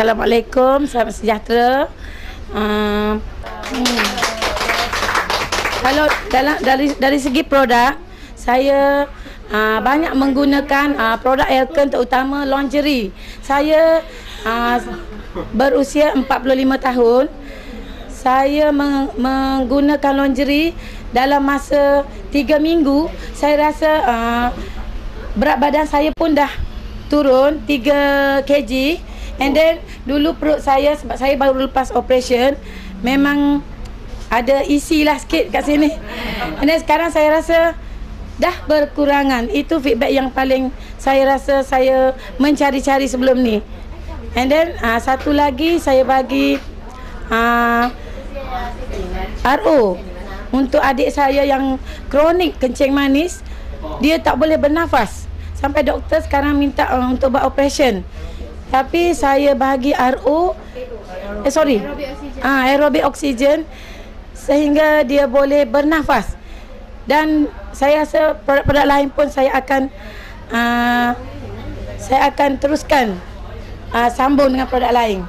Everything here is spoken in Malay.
Assalamualaikum, selamat sejahtera. Hmm. Kalau dalam dari dari segi produk, saya uh, banyak menggunakan uh, produk Elken terutama lingerie. Saya uh, berusia 45 tahun. Saya meng- menggunakan lingerie dalam masa 3 minggu. Saya rasa uh, berat badan saya pun dah turun 3 kg. And then dulu perut saya sebab saya baru lepas operation memang ada isi lah sikit kat sini. And then sekarang saya rasa dah berkurangan. Itu feedback yang paling saya rasa saya mencari-cari sebelum ni. And then uh, satu lagi saya bagi uh, RO untuk adik saya yang kronik kencing manis. Dia tak boleh bernafas. Sampai doktor sekarang minta uh, untuk buat operation. Tapi saya bagi RO eh sorry. Ah aerobik oksigen sehingga dia boleh bernafas. Dan saya rasa produk-produk lain pun saya akan uh, saya akan teruskan uh, sambung dengan produk lain.